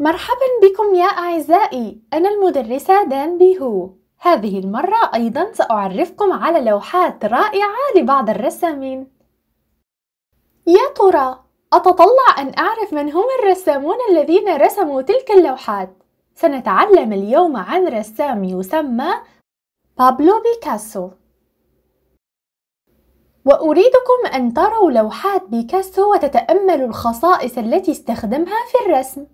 مرحبا بكم يا أعزائي. أنا المدرسة دان بيهو. هذه المرة أيضا سأعرفكم على لوحات رائعة لبعض الرسامين. يا ترى أتطلع أن أعرف من هم الرسامون الذين رسموا تلك اللوحات؟ سنتعلم اليوم عن رسام يسمى بابلو بيكاسو. وأريدكم أن تروا لوحات بيكاسو وتتأملوا الخصائص التي استخدمها في الرسم.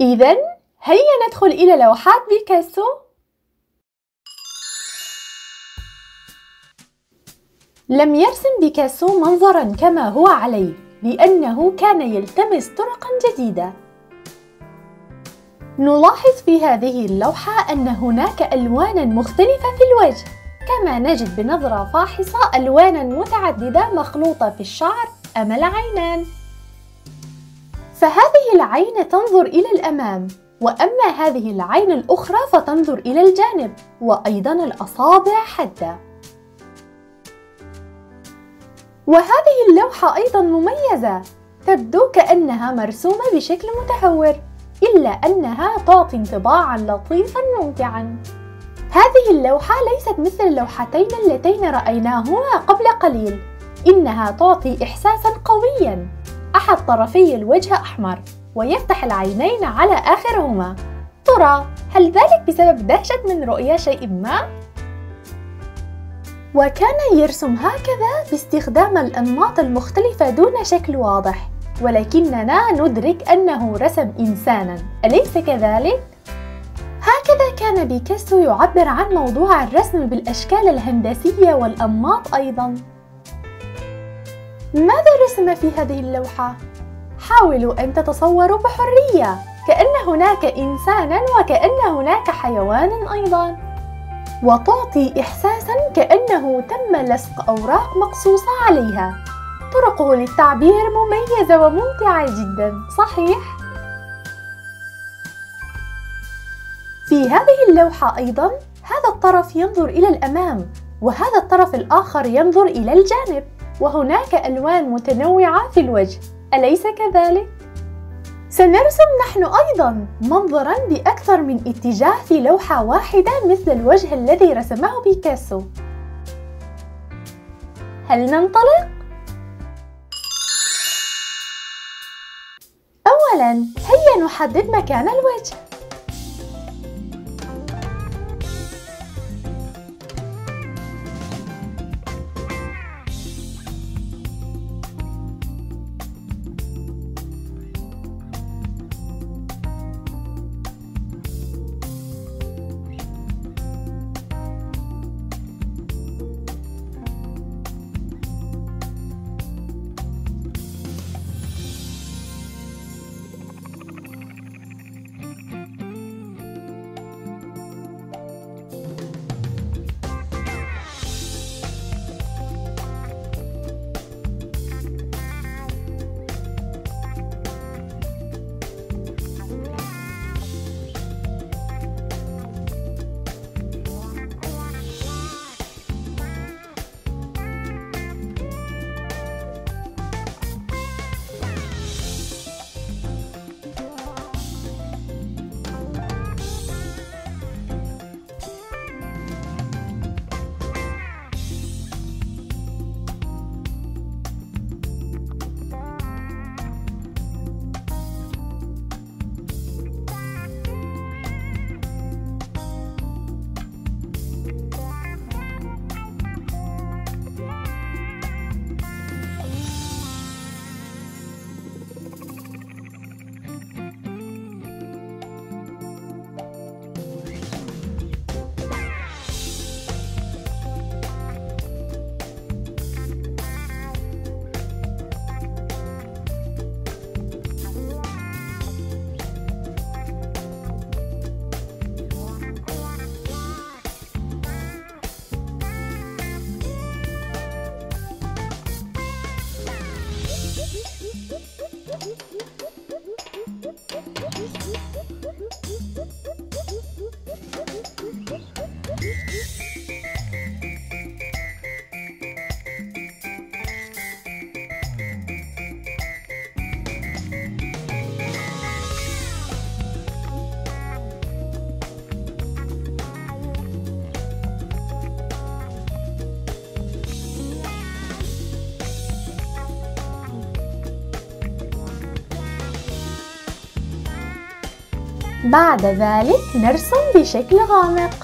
إذا هيا ندخل إلى لوحات بيكاسو. لم يرسم بيكاسو منظرا كما هو عليه لأنه كان يلتمس طرقا جديدة. نلاحظ في هذه اللوحة أن هناك ألوانا مختلفة في الوجه. كما نجد بنظرة فاحصة ألوانا متعددة مخلوطة في الشعر أم العينان. فهذه العين تنظر إلى الأمام وأما هذه العين الأخرى فتنظر إلى الجانب وأيضا الأصابع حادة وهذه اللوحة أيضا مميزة تبدو كأنها مرسومة بشكل متهور إلا أنها تعطي انطباعا لطيفا ممتعا. هذه اللوحة ليست مثل اللوحتين اللتين رأيناهما قبل قليل إنها تعطي إحساسا قويا أحد طرفي الوجه أحمر ويفتح العينين على آخرهما ترى هل ذلك بسبب دهشة من رؤية شيء ما؟ وكان يرسم هكذا باستخدام الأنماط المختلفة دون شكل واضح ولكننا ندرك أنه رسم إنسانا أليس كذلك؟ كان بيكاسو يعبر عن موضوع الرسم بالأشكال الهندسية والأنماط أيضا ماذا رسم في هذه اللوحة؟ حاولوا أن تتصوروا بحرية كأن هناك إنسانا وكأن هناك حيوان أيضا وتعطي إحساسا كأنه تم لصق أوراق مقصوصة عليها طرقه للتعبير مميزة وممتعة جدا صحيح؟ في هذه اللوحة أيضا هذا الطرف ينظر إلى الأمام وهذا الطرف الآخر ينظر إلى الجانب وهناك ألوان متنوعة في الوجه أليس كذلك؟ سنرسم نحن أيضا منظرا بأكثر من اتجاه في لوحة واحدة مثل الوجه الذي رسمه بيكاسو هل ننطلق؟ أولا هيا نحدد مكان الوجه بعد ذلك نرسم بشكل غامق.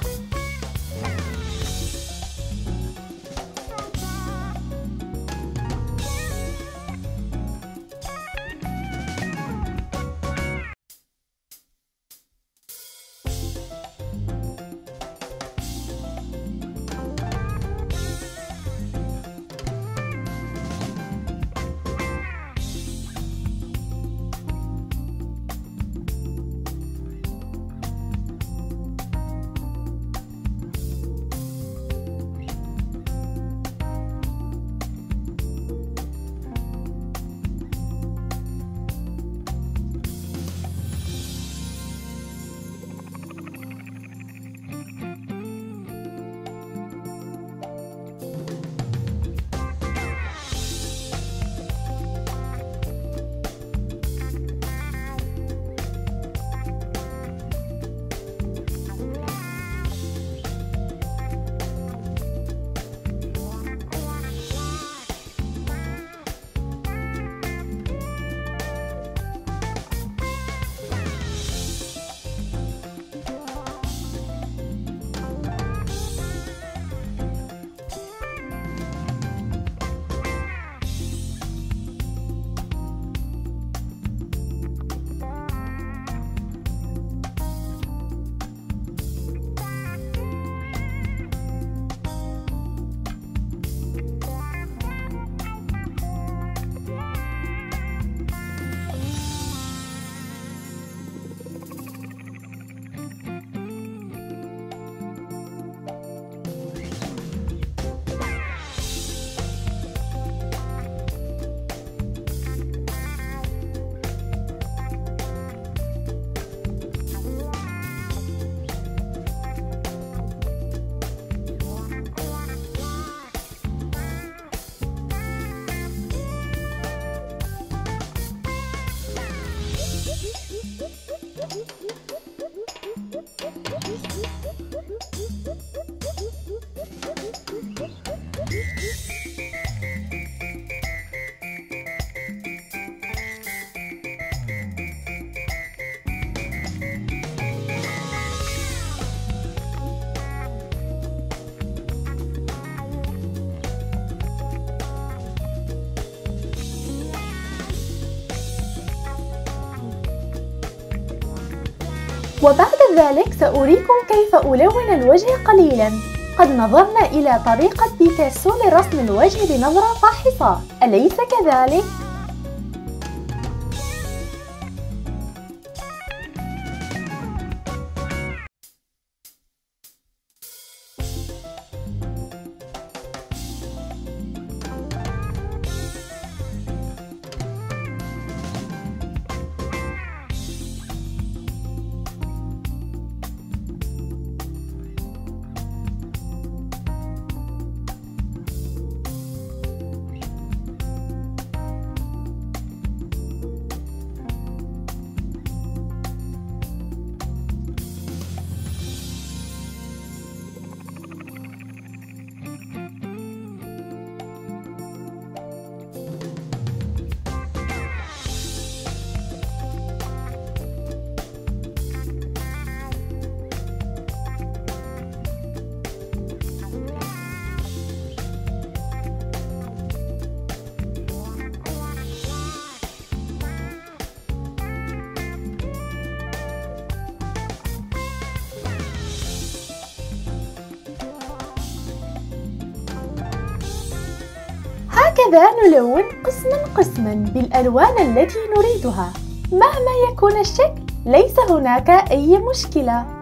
وبعد ذلك سأريكم كيف ألون الوجه قليلا قد نظرنا إلى طريقة بيكاسو لرسم الوجه بنظرة فاحصة أليس كذلك؟ هكذا نلون قسما قسما بالألوان التي نريدها؟ مهما يكون الشكل ليس هناك أي مشكلة.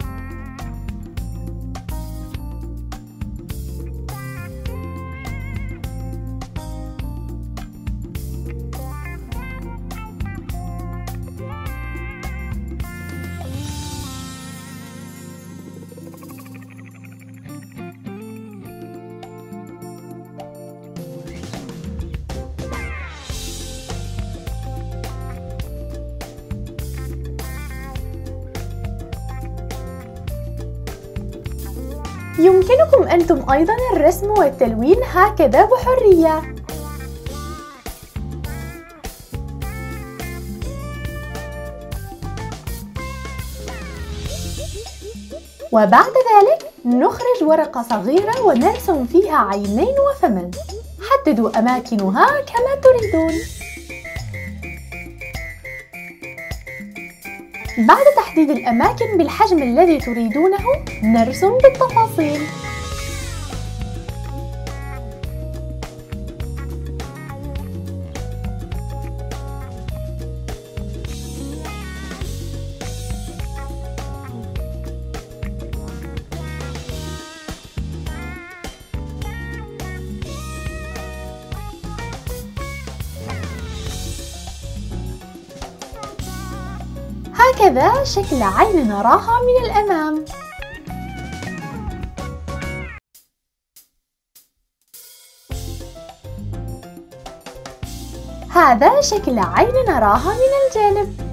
يمكنكم أنتم أيضا الرسم والتلوين هكذا بحرية. وبعد ذلك نخرج ورقة صغيرة ونرسم فيها عينين وفما حددوا أماكنها كما تريدون. بعد تحديد الأماكن بالحجم الذي تريدونه نرسم بالتفاصيل. هكذا شكل عين نراها من الأمام. هذا شكل عين نراها من الجانب.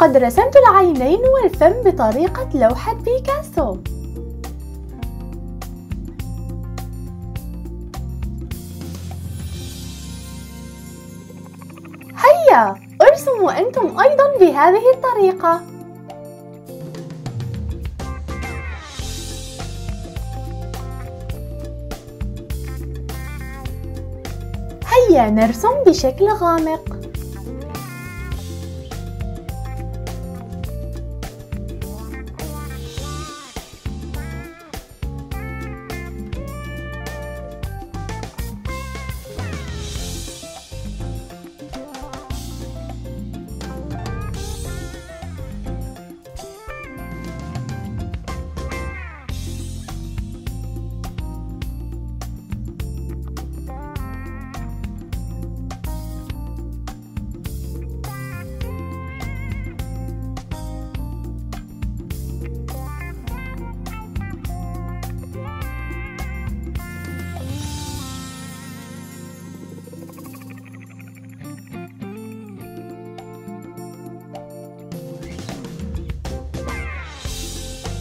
قد رسمت العينين والفم بطريقة لوحة بيكاسو. هيا ارسموا أنتم أيضا بهذه الطريقة. هيا نرسم بشكل غامق.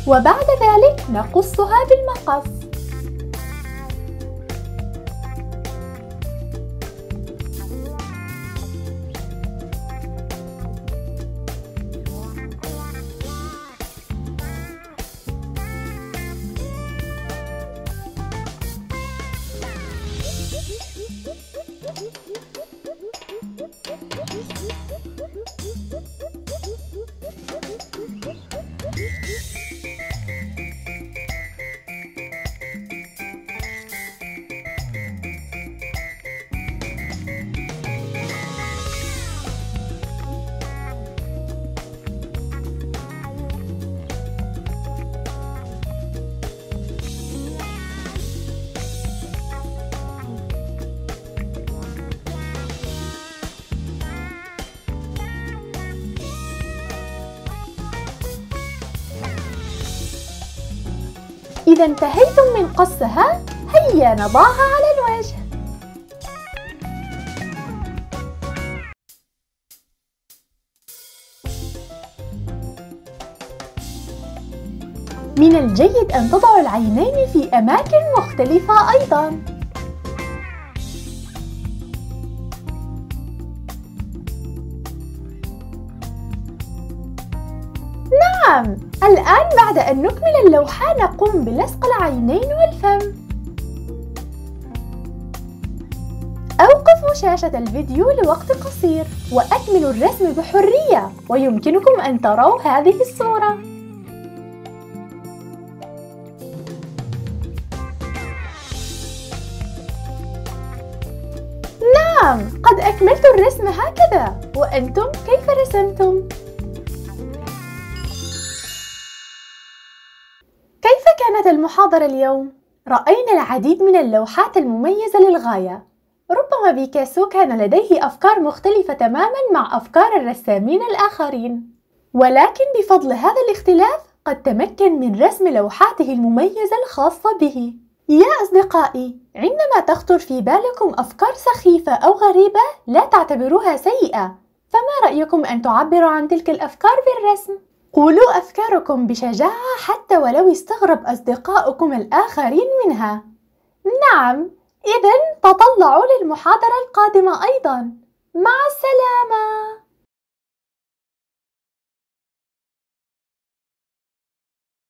وبعد ذلك نقصها بالمقص. إذا انتهيتم من قصها هيا نضعها على الوجه. من الجيد أن تضعوا العينين في أماكن مختلفة أيضاً. نعم. الآن بعد أن نكمل اللوحة نقوم بلصق العينين والفم. أوقفوا شاشة الفيديو لوقت قصير وأكملوا الرسم بحرية ويمكنكم أن تروا هذه الصورة. نعم قد أكملت الرسم هكذا. وأنتم كيف رسمتم؟ المحاضرة اليوم؟ رأينا العديد من اللوحات المميزة للغاية ربما بيكاسو كان لديه أفكار مختلفة تماما مع أفكار الرسامين الآخرين ولكن بفضل هذا الاختلاف قد تمكن من رسم لوحاته المميزة الخاصة به يا أصدقائي عندما تخطر في بالكم أفكار سخيفة أو غريبة لا تعتبروها سيئة فما رأيكم أن تعبروا عن تلك الأفكار بالرسم؟ قولوا أفكاركم بشجاعة حتى ولو استغرب أصدقاؤكم الآخرين منها. نعم إذا تطلعوا للمحاضرة القادمة أيضا. مع السلامة.